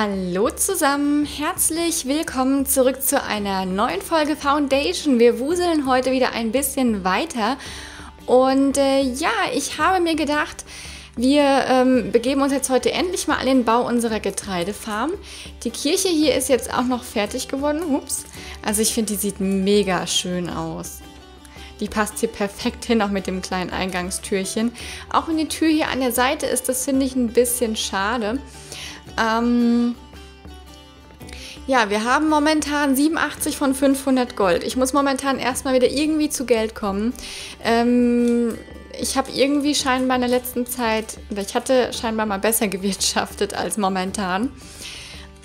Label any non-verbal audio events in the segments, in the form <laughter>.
Hallo zusammen, herzlich willkommen zurück zu einer neuen Folge Foundation. Wir wuseln heute wieder ein bisschen weiter und äh, ja, ich habe mir gedacht, wir ähm, begeben uns jetzt heute endlich mal an den Bau unserer Getreidefarm. Die Kirche hier ist jetzt auch noch fertig geworden. Ups. Also ich finde, die sieht mega schön aus. Die passt hier perfekt hin, auch mit dem kleinen Eingangstürchen. Auch wenn die Tür hier an der Seite ist, das finde ich ein bisschen schade. Ähm, ja, wir haben momentan 87 von 500 Gold. Ich muss momentan erstmal wieder irgendwie zu Geld kommen. Ähm, ich habe irgendwie scheinbar in der letzten Zeit, ich hatte scheinbar mal besser <laughs> gewirtschaftet als momentan.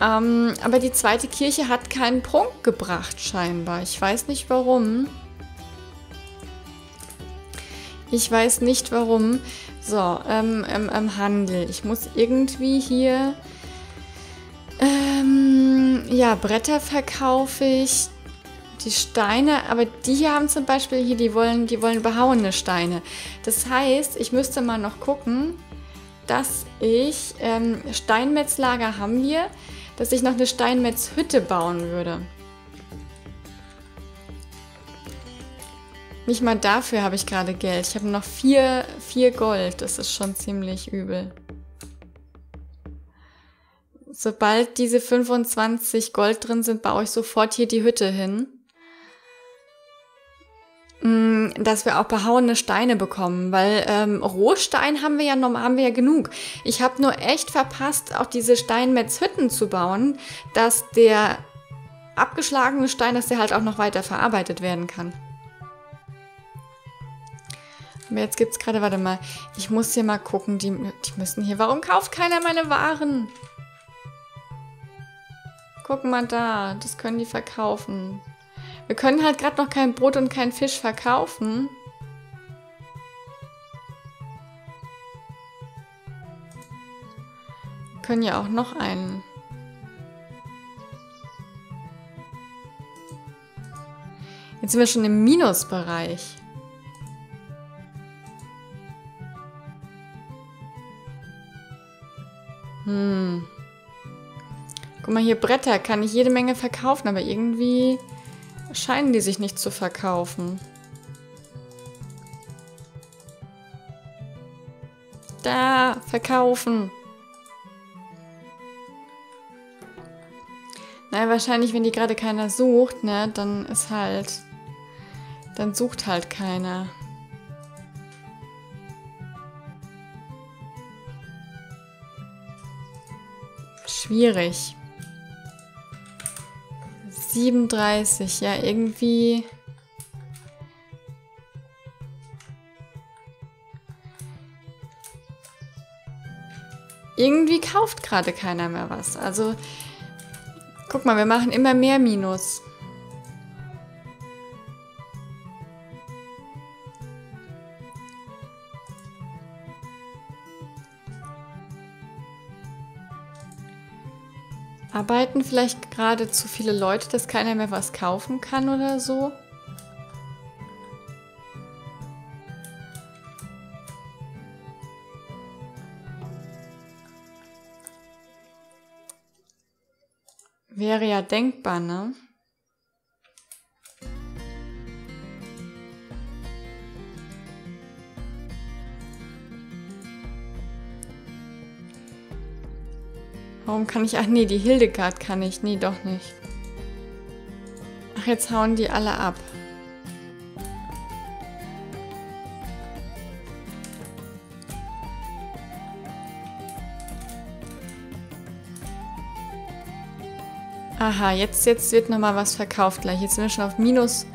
Ähm, aber die zweite Kirche hat keinen Prunk gebracht, scheinbar. Ich weiß nicht warum. Ich weiß nicht warum. So, ähm, ähm, Handel. Ich muss irgendwie hier ähm, ja, Bretter verkaufe ich. Die Steine, aber die hier haben zum Beispiel hier, die wollen, die wollen behauene Steine. Das heißt, ich müsste mal noch gucken, dass ich, ähm, Steinmetzlager haben wir, dass ich noch eine Steinmetzhütte bauen würde. Nicht mal dafür habe ich gerade Geld. Ich habe noch vier, vier Gold. Das ist schon ziemlich übel. Sobald diese 25 Gold drin sind, baue ich sofort hier die Hütte hin. Mm, dass wir auch behauene Steine bekommen, weil ähm, Rohstein haben wir ja normal haben wir ja genug. Ich habe nur echt verpasst, auch diese Steinmetzhütten zu bauen, dass der abgeschlagene Stein, dass der halt auch noch weiter verarbeitet werden kann. Aber jetzt gibt es gerade, warte mal, ich muss hier mal gucken, die, die müssen hier, warum kauft keiner meine Waren? Guck mal da, das können die verkaufen. Wir können halt gerade noch kein Brot und kein Fisch verkaufen. Wir können ja auch noch einen. Jetzt sind wir schon im Minusbereich. Hm. Guck mal, hier Bretter kann ich jede Menge verkaufen, aber irgendwie scheinen die sich nicht zu verkaufen. Da, verkaufen. Naja, wahrscheinlich, wenn die gerade keiner sucht, ne, dann ist halt... Dann sucht halt keiner. Schwierig. 37, ja, irgendwie... Irgendwie kauft gerade keiner mehr was. Also, guck mal, wir machen immer mehr Minus. Arbeiten vielleicht gerade zu viele Leute, dass keiner mehr was kaufen kann oder so? Wäre ja denkbar, ne? Warum kann ich... Ach nee, die Hildegard kann ich. Nee, doch nicht. Ach, jetzt hauen die alle ab. Aha, jetzt, jetzt wird nochmal was verkauft gleich. Jetzt sind wir schon auf Minus.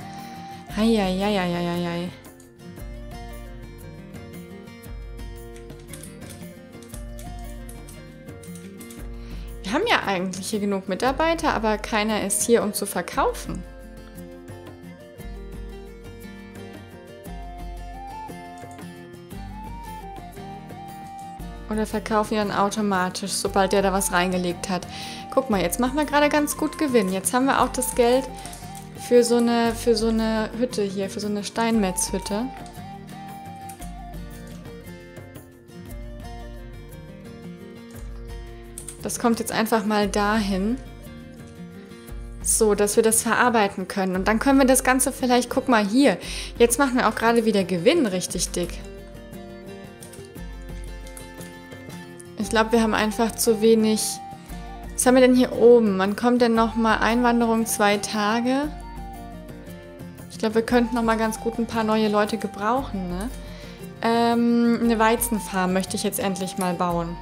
Eieieiei. Eigentlich hier genug Mitarbeiter, aber keiner ist hier, um zu verkaufen. Oder verkaufen die dann automatisch, sobald der da was reingelegt hat. Guck mal, jetzt machen wir gerade ganz gut Gewinn. Jetzt haben wir auch das Geld für so eine, für so eine Hütte hier, für so eine Steinmetzhütte. Das kommt jetzt einfach mal dahin. So, dass wir das verarbeiten können. Und dann können wir das Ganze vielleicht, guck mal hier. Jetzt machen wir auch gerade wieder Gewinn richtig dick. Ich glaube, wir haben einfach zu wenig... Was haben wir denn hier oben? Wann kommt denn nochmal Einwanderung zwei Tage? Ich glaube, wir könnten nochmal ganz gut ein paar neue Leute gebrauchen, ne? Ähm, eine Weizenfarm möchte ich jetzt endlich mal bauen.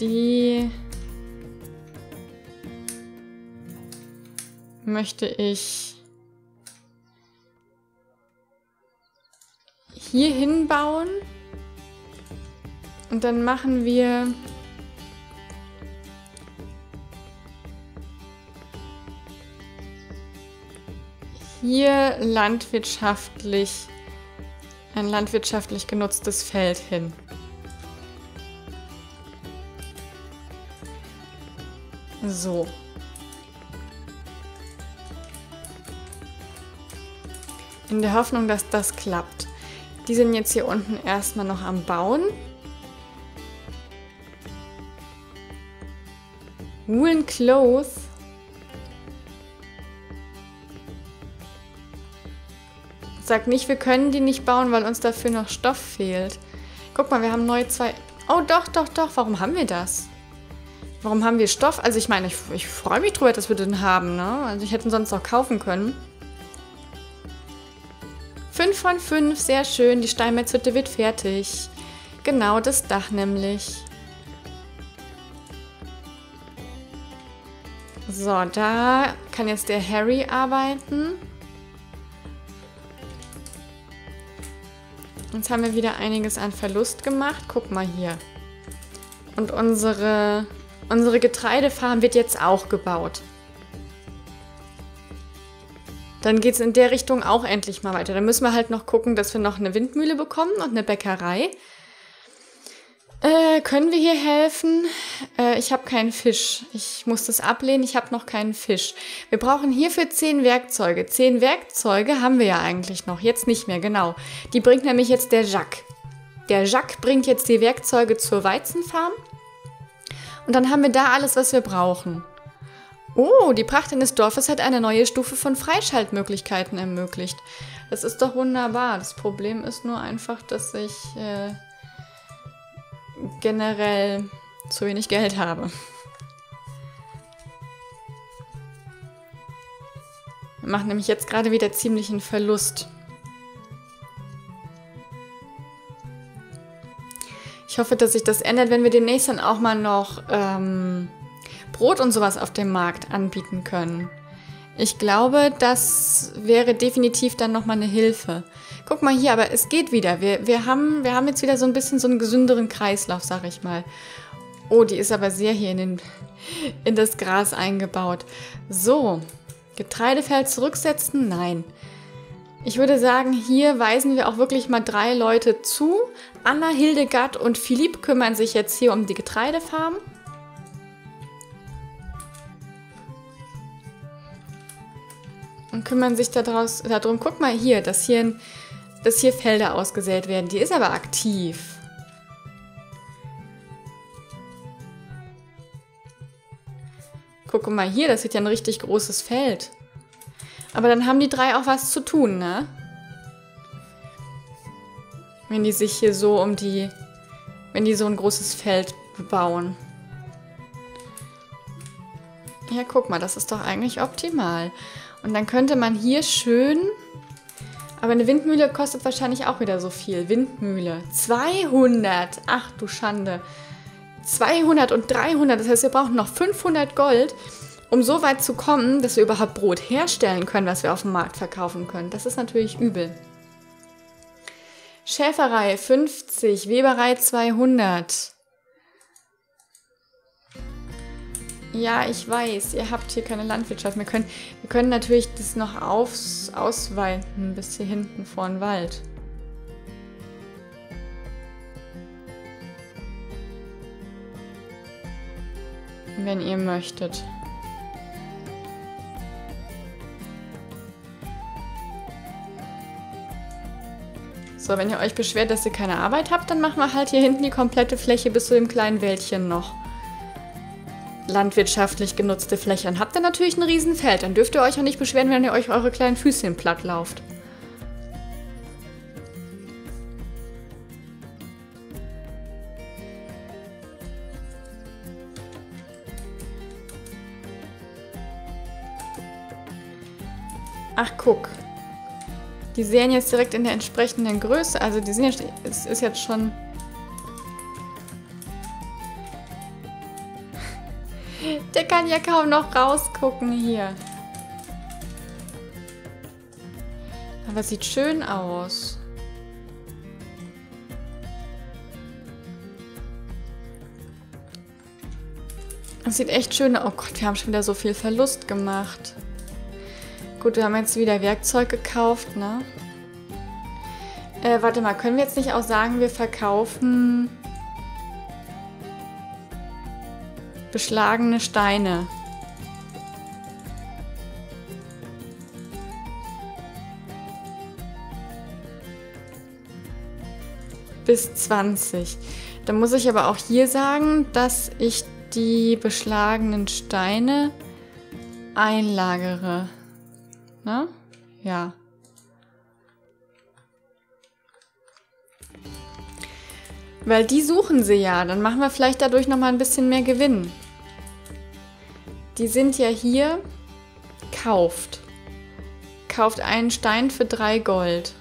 Die möchte ich hier hinbauen. Und dann machen wir hier landwirtschaftlich ein landwirtschaftlich genutztes Feld hin. So. In der Hoffnung, dass das klappt. Die sind jetzt hier unten erstmal noch am Bauen. Woolen Clothes. Sag nicht, wir können die nicht bauen, weil uns dafür noch Stoff fehlt. Guck mal, wir haben neue zwei... Oh, doch, doch, doch. Warum haben wir das? Warum haben wir Stoff? Also ich meine, ich, ich freue mich drüber, dass wir den haben. Ne? Also ich hätte ihn sonst auch kaufen können. 5 von 5, sehr schön. Die Steinmetzhütte wird fertig. Genau das Dach nämlich. So, da kann jetzt der Harry arbeiten. Jetzt haben wir wieder einiges an Verlust gemacht. Guck mal hier. Und unsere, unsere Getreidefarm wird jetzt auch gebaut. Dann geht es in der Richtung auch endlich mal weiter. Dann müssen wir halt noch gucken, dass wir noch eine Windmühle bekommen und eine Bäckerei. Äh, können wir hier helfen? Äh, ich habe keinen Fisch. Ich muss das ablehnen. Ich habe noch keinen Fisch. Wir brauchen hierfür zehn Werkzeuge. Zehn Werkzeuge haben wir ja eigentlich noch. Jetzt nicht mehr, genau. Die bringt nämlich jetzt der Jacques. Der Jacques bringt jetzt die Werkzeuge zur Weizenfarm. Und dann haben wir da alles, was wir brauchen. Oh, die Pracht eines Dorfes hat eine neue Stufe von Freischaltmöglichkeiten ermöglicht. Das ist doch wunderbar. Das Problem ist nur einfach, dass ich äh, generell zu wenig Geld habe. Wir machen nämlich jetzt gerade wieder ziemlichen Verlust. Ich hoffe, dass sich das ändert, wenn wir demnächst dann auch mal noch ähm, Brot und sowas auf dem Markt anbieten können. Ich glaube, das wäre definitiv dann nochmal eine Hilfe. Guck mal hier, aber es geht wieder. Wir, wir, haben, wir haben jetzt wieder so ein bisschen so einen gesünderen Kreislauf, sag ich mal. Oh, die ist aber sehr hier in, den, in das Gras eingebaut. So, Getreidefeld zurücksetzen? Nein. Ich würde sagen, hier weisen wir auch wirklich mal drei Leute zu. Anna, Hildegard und Philipp kümmern sich jetzt hier um die Getreidefarm. und kümmern sich daraus, darum, guck mal hier, dass hier, dass hier Felder ausgesät werden. Die ist aber aktiv. Guck mal hier, das ist ja ein richtig großes Feld. Aber dann haben die drei auch was zu tun, ne? Wenn die sich hier so um die... Wenn die so ein großes Feld bauen. Ja, guck mal, das ist doch eigentlich optimal. Und dann könnte man hier schön... Aber eine Windmühle kostet wahrscheinlich auch wieder so viel. Windmühle. 200. Ach du Schande. 200 und 300. Das heißt, wir brauchen noch 500 Gold, um so weit zu kommen, dass wir überhaupt Brot herstellen können, was wir auf dem Markt verkaufen können. Das ist natürlich übel. Schäferei 50, Weberei 200. Ja, ich weiß, ihr habt hier keine Landwirtschaft. Wir können, wir können natürlich das noch aufs, ausweiten bis hier hinten vor den Wald. Wenn ihr möchtet. So, wenn ihr euch beschwert, dass ihr keine Arbeit habt, dann machen wir halt hier hinten die komplette Fläche bis zu dem kleinen Wäldchen noch. Landwirtschaftlich genutzte Fläche. Dann habt ihr natürlich ein Riesenfeld. Dann dürft ihr euch auch nicht beschweren, wenn ihr euch eure kleinen Füßchen platt lauft. Ach, guck. Die sehen jetzt direkt in der entsprechenden Größe. Also die sind jetzt, es ist jetzt schon... <laughs> Der kann ja kaum noch rausgucken hier. Aber sieht schön aus. Das sieht echt schön aus. Oh Gott, wir haben schon wieder so viel Verlust gemacht. Gut, wir haben jetzt wieder Werkzeug gekauft, ne? Äh, warte mal, können wir jetzt nicht auch sagen, wir verkaufen beschlagene Steine? Bis 20. Dann muss ich aber auch hier sagen, dass ich die beschlagenen Steine einlagere. Ne? Ja. Weil die suchen sie ja. Dann machen wir vielleicht dadurch nochmal ein bisschen mehr Gewinn. Die sind ja hier. Kauft. Kauft einen Stein für drei Gold.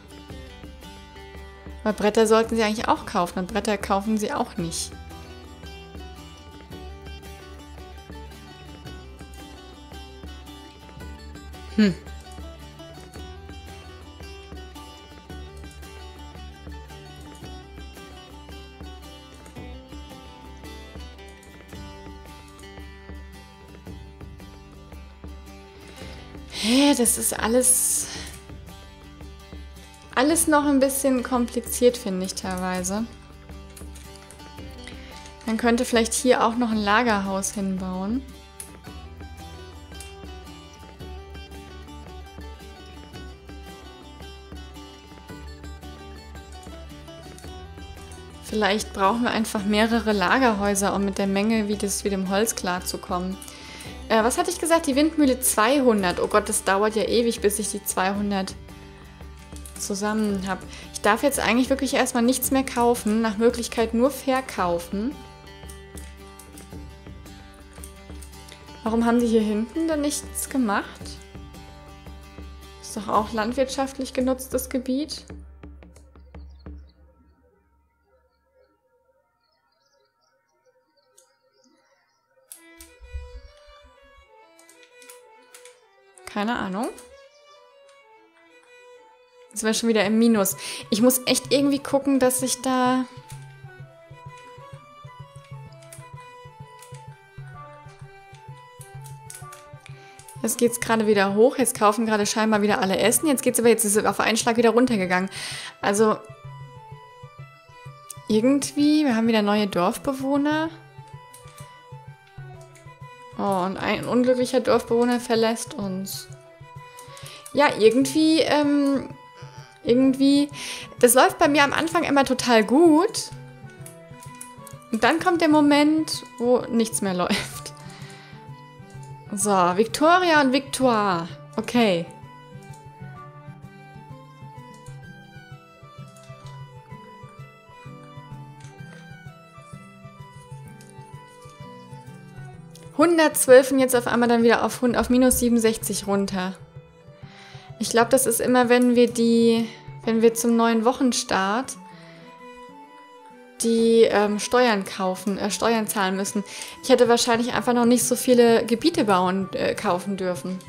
Weil Bretter sollten sie eigentlich auch kaufen. Und Bretter kaufen sie auch nicht. Hm. Das ist alles. Alles noch ein bisschen kompliziert, finde ich teilweise. Man könnte vielleicht hier auch noch ein Lagerhaus hinbauen. Vielleicht brauchen wir einfach mehrere Lagerhäuser, um mit der Menge wie, das, wie dem Holz klarzukommen. Äh, was hatte ich gesagt? Die Windmühle 200. Oh Gott, das dauert ja ewig, bis ich die 200 zusammen habe. Ich darf jetzt eigentlich wirklich erstmal nichts mehr kaufen. Nach Möglichkeit nur verkaufen. Warum haben die hier hinten denn nichts gemacht? Ist doch auch landwirtschaftlich genutztes Gebiet. Keine Ahnung. Jetzt wäre schon wieder im Minus. Ich muss echt irgendwie gucken, dass ich da... Jetzt geht es gerade wieder hoch. Jetzt kaufen gerade scheinbar wieder alle Essen. Jetzt geht es aber jetzt ist auf einen Schlag wieder runtergegangen. Also irgendwie, wir haben wieder neue Dorfbewohner. Oh, und ein unglücklicher Dorfbewohner verlässt uns. Ja, irgendwie, ähm, irgendwie, das läuft bei mir am Anfang immer total gut. Und dann kommt der Moment, wo nichts mehr <laughs> läuft. So, Victoria und Victoire. Okay. 112 und jetzt auf einmal dann wieder auf, auf minus 67 runter. Ich glaube, das ist immer, wenn wir die, wenn wir zum neuen Wochenstart die ähm, Steuern kaufen, äh, Steuern zahlen müssen. Ich hätte wahrscheinlich einfach noch nicht so viele Gebiete bauen, äh, kaufen dürfen.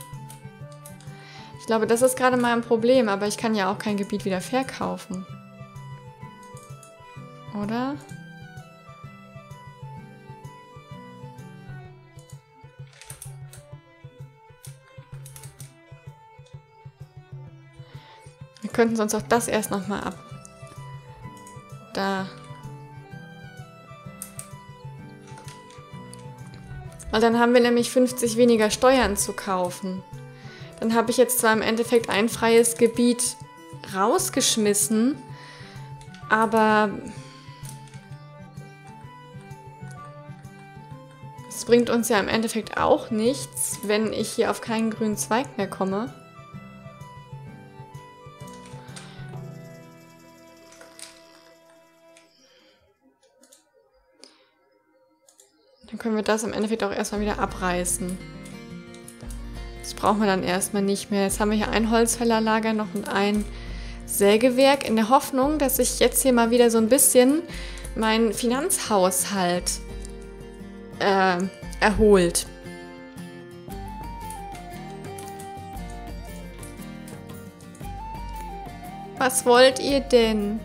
Ich glaube, das ist gerade mal ein Problem, aber ich kann ja auch kein Gebiet wieder verkaufen. Oder? Wir könnten sonst auch das erst nochmal ab. Da. Weil dann haben wir nämlich 50 weniger Steuern zu kaufen. Dann habe ich jetzt zwar im Endeffekt ein freies Gebiet rausgeschmissen, Aber es bringt uns ja im Endeffekt auch nichts, wenn ich hier auf keinen grünen Zweig mehr komme. Können wir das im Endeffekt auch erstmal wieder abreißen. Das brauchen wir dann erstmal nicht mehr. Jetzt haben wir hier ein Holzfällerlager noch und ein Sägewerk in der Hoffnung, dass sich jetzt hier mal wieder so ein bisschen mein Finanzhaushalt äh, erholt. Was wollt ihr denn?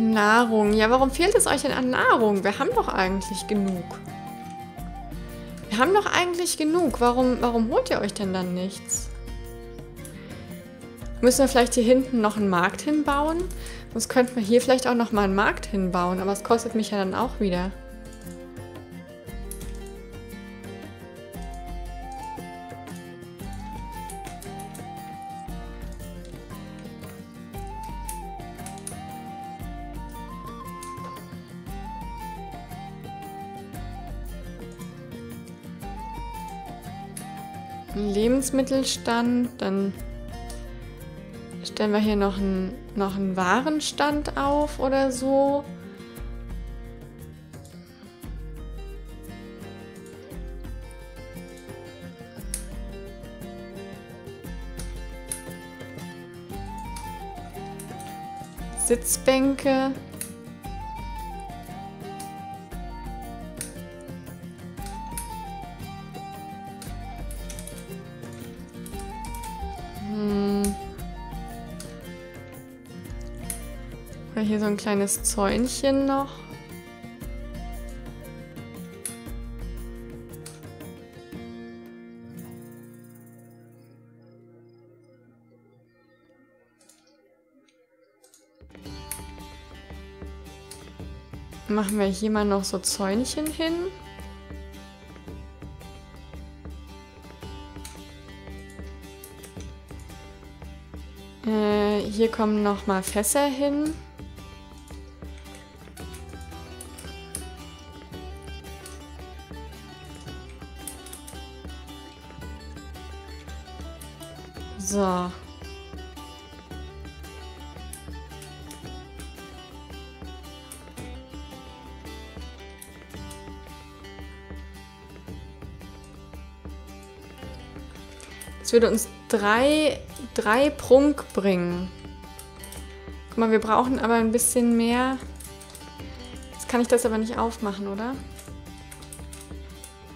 Nahrung. Ja, warum fehlt es euch denn an Nahrung? Wir haben doch eigentlich genug. Wir haben doch eigentlich genug. Warum, warum holt ihr euch denn dann nichts? Müssen wir vielleicht hier hinten noch einen Markt hinbauen? Sonst könnten wir hier vielleicht auch noch mal einen Markt hinbauen. Aber es kostet mich ja dann auch wieder. Lebensmittelstand, dann stellen wir hier noch einen, noch einen Warenstand auf oder so. Sitzbänke. Hier so ein kleines Zäunchen noch. Machen wir hier mal noch so Zäunchen hin. Äh, hier kommen noch mal Fässer hin. Das würde uns drei, drei Prunk bringen. Guck mal, wir brauchen aber ein bisschen mehr. Jetzt kann ich das aber nicht aufmachen, oder?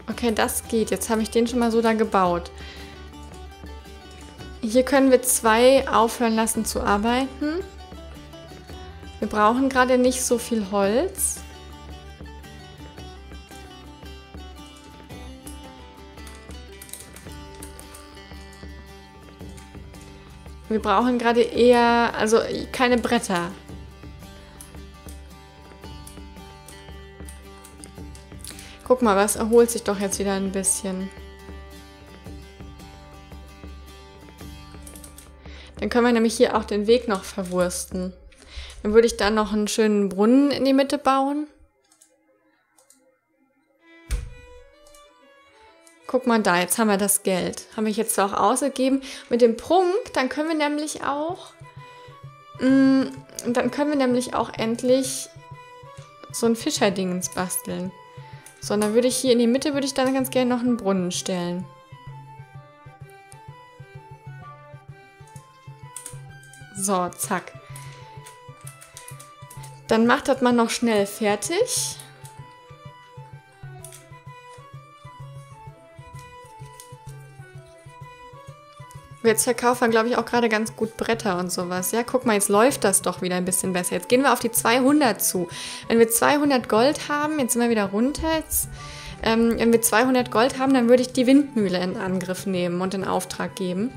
Okay, das geht. Jetzt habe ich den schon mal so da gebaut. Hier können wir zwei aufhören lassen zu arbeiten. Wir brauchen gerade nicht so viel Holz. Wir brauchen gerade eher, also keine Bretter. Guck mal, was erholt sich doch jetzt wieder ein bisschen. Dann können wir nämlich hier auch den Weg noch verwursten. Dann würde ich da noch einen schönen Brunnen in die Mitte bauen. Guck mal da, jetzt haben wir das Geld. Habe ich jetzt auch ausgegeben. Mit dem Prunk, dann können wir nämlich auch... Mh, mm, dann können wir nämlich auch endlich so ein Fischerdingens basteln. So, und dann würde ich hier in die Mitte, würde ich dann ganz gerne noch einen Brunnen stellen. So, zack. Dann macht das mal noch schnell fertig. Jetzt verkaufen wir, glaube ich, auch gerade ganz gut Bretter und sowas. Ja, guck mal, jetzt läuft das doch wieder ein bisschen besser. Jetzt gehen wir auf die 200 zu. Wenn wir 200 Gold haben, jetzt sind wir wieder runter. Jetzt, ähm, wenn wir 200 Gold haben, dann würde ich die Windmühle in Angriff nehmen und in Auftrag geben.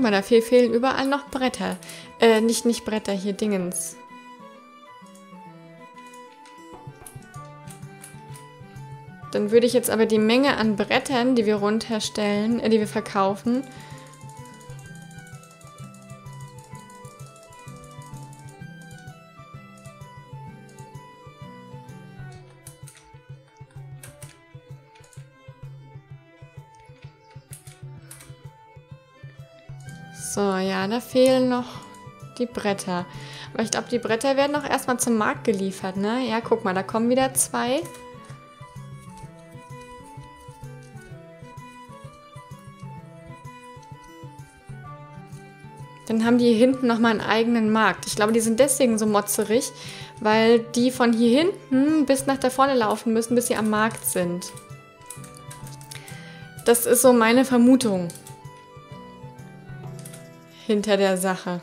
Guck mal, da fehlen überall noch Bretter. Äh, nicht, nicht Bretter, hier Dingens. Dann würde ich jetzt aber die Menge an Brettern, die wir runterstellen, äh, die wir verkaufen, fehlen noch die Bretter. Aber ich glaube, die Bretter werden auch erstmal zum Markt geliefert, ne? Ja, guck mal, da kommen wieder zwei. Dann haben die hier hinten nochmal einen eigenen Markt. Ich glaube, die sind deswegen so motzerig, weil die von hier hinten bis nach da vorne laufen müssen, bis sie am Markt sind. Das ist so meine Vermutung hinter der Sache.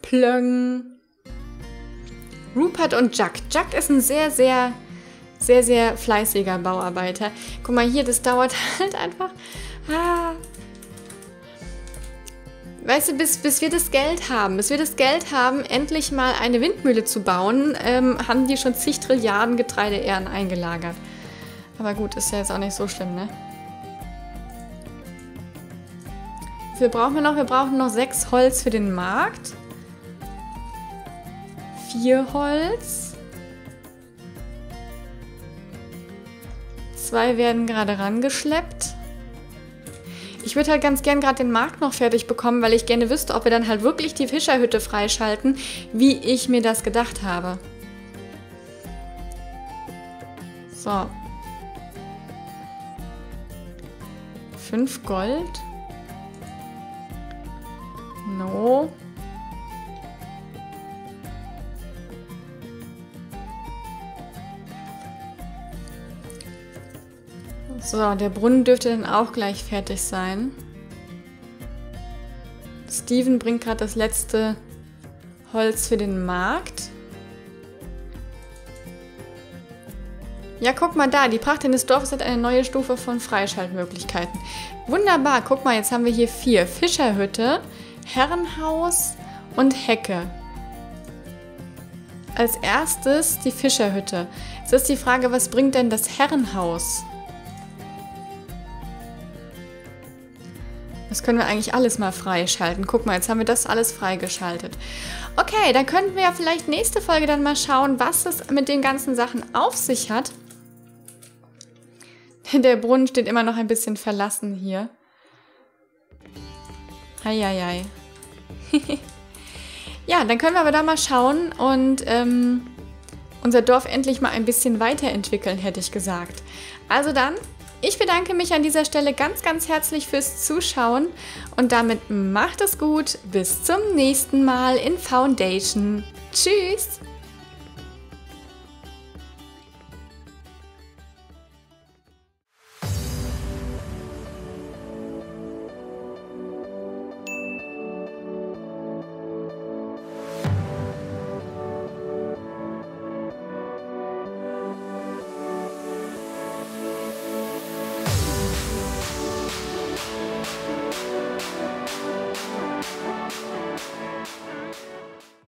Plöng. Rupert und Jack. Jack ist ein sehr, sehr sehr, sehr fleißiger Bauarbeiter. Guck mal hier, das dauert <laughs> halt einfach. Ah. Weißt du, bis, bis wir das Geld haben, bis wir das Geld haben, endlich mal eine Windmühle zu bauen, ähm, haben die schon zig Trilliarden Getreideähren eingelagert. Aber gut, ist ja jetzt auch nicht so schlimm, ne? Wir brauchen wir noch? Wir brauchen noch sechs Holz für den Markt. Vier Holz. Zwei werden gerade rangeschleppt. Ich würde halt ganz gern gerade den Markt noch fertig bekommen, weil ich gerne wüsste, ob wir dann halt wirklich die Fischerhütte freischalten, wie ich mir das gedacht habe. So. Fünf Gold. No. So, der Brunnen dürfte dann auch gleich fertig sein. Steven bringt gerade das letzte Holz für den Markt. Ja, guck mal da, die Pracht eines Dorfes hat eine neue Stufe von Freischaltmöglichkeiten. Wunderbar, guck mal, jetzt haben wir hier vier. Fischerhütte, Herrenhaus und Hecke. Als erstes die Fischerhütte. Jetzt ist die Frage, was bringt denn das Herrenhaus? Das können wir eigentlich alles mal freischalten. Guck mal, jetzt haben wir das alles freigeschaltet. Okay, dann könnten wir ja vielleicht nächste Folge dann mal schauen, was es mit den ganzen Sachen auf sich hat. <laughs> Der Brunnen steht immer noch ein bisschen verlassen hier. Eieiei. <laughs> ja, dann können wir aber da mal schauen und ähm, unser Dorf endlich mal ein bisschen weiterentwickeln, hätte ich gesagt. Also dann, ich bedanke mich an dieser Stelle ganz, ganz herzlich fürs Zuschauen und damit macht es gut. Bis zum nächsten Mal in Foundation. Tschüss!